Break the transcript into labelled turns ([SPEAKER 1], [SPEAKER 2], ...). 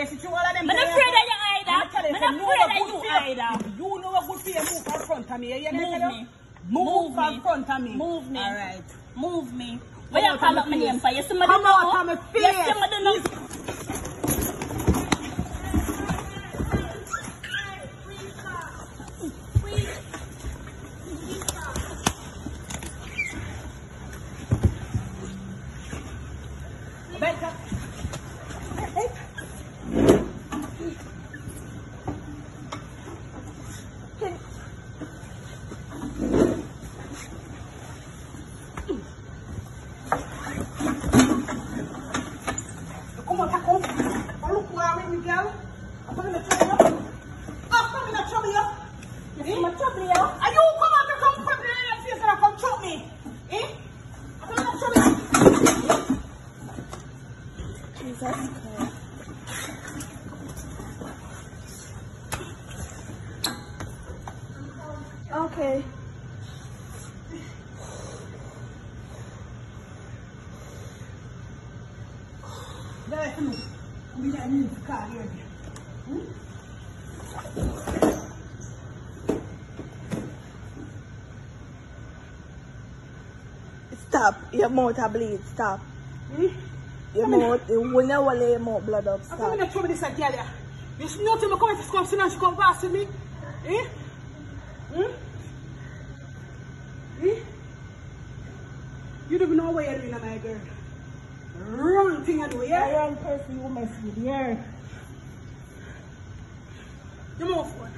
[SPEAKER 1] Yes, it's all of them.
[SPEAKER 2] I'm not afraid of you either.
[SPEAKER 1] I'm
[SPEAKER 2] not afraid of you
[SPEAKER 1] you.
[SPEAKER 2] either.
[SPEAKER 1] You know what good for you. Move in front of me. You
[SPEAKER 2] Move me.
[SPEAKER 1] Move,
[SPEAKER 2] Move
[SPEAKER 1] in front of me.
[SPEAKER 2] Move me.
[SPEAKER 1] All right.
[SPEAKER 2] Move me. Where you call up my name for? You see my
[SPEAKER 1] Come out of my
[SPEAKER 2] You
[SPEAKER 1] face.
[SPEAKER 2] see my know?
[SPEAKER 1] Better. Come on, come on. Oh, look where I'm in, girl. I'm going to trouble. I'm coming to trouble you. You see my trouble you? Are you come on to come put me in your face and come trouble me? Eh? I'm going to trouble you.
[SPEAKER 2] Jesus Christ. Okay.
[SPEAKER 1] Dai, come on. We got a new
[SPEAKER 3] Stop. Your mouth a bleed. Stop.
[SPEAKER 1] Hmm?
[SPEAKER 3] Your
[SPEAKER 1] Come here.
[SPEAKER 3] mouth, you will never lay your mouth blood up.
[SPEAKER 1] I'm coming
[SPEAKER 3] Stop.
[SPEAKER 1] to trouble this here. You see nothing, I'm coming to come sit down, she come pass me. Eh? Hmm? Eh? You don't know what you're doing, my girl. Wrong thing I do,
[SPEAKER 3] The
[SPEAKER 1] yeah?
[SPEAKER 3] wrong person you mess with, yeah.
[SPEAKER 1] You move on.